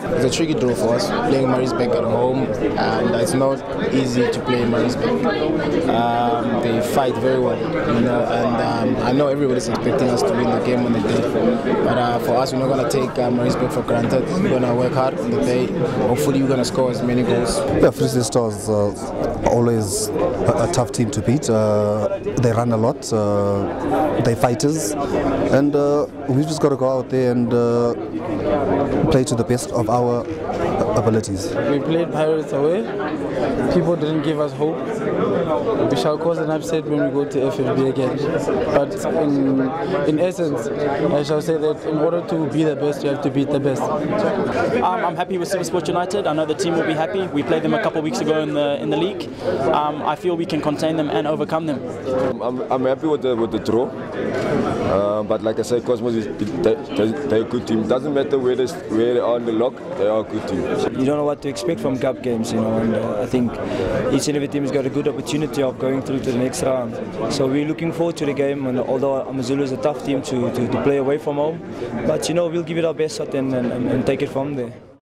It's a tricky draw for us. Playing Maritzburg at home, and it's not easy to play Maritzburg. Um, they fight very well, you know, and um, I know everybody's expecting us to win the game on the day, but uh, for us, we're not going to take uh, Maritzburg for granted. We're going to work hard on the day. Hopefully, we're going to score as many goals. Yeah, Free State Stars uh, always a, a, tough team to beat. Uh, they run a lot. Uh, they're fighters, and uh, we've just got to go out there and uh, play to the best of our abilities. We played Pirates away. People didn't give us hope. We shall cause an upset when we go to FNB again. But in, in essence, I shall say that in order to be the best, you have to beat the best. Um, I'm happy with Supersport United. I know the team will be happy. We played them a couple of weeks ago in the in the league. Um, I feel we can contain them and overcome them. I'm, I'm happy with the with the draw. Uh, but like I said, Cosmos is they, they're a good team. Doesn't matter where they where they are on the lock, they are a good team. You don't know what to expect from cup games, you know, and uh, I think each and every team has got a good opportunity of going through to the next round. So we're looking forward to the game. And although Amazulu is a tough team to, to, to, play away from home, but you know we'll give it our best shot and, and, and take it from there.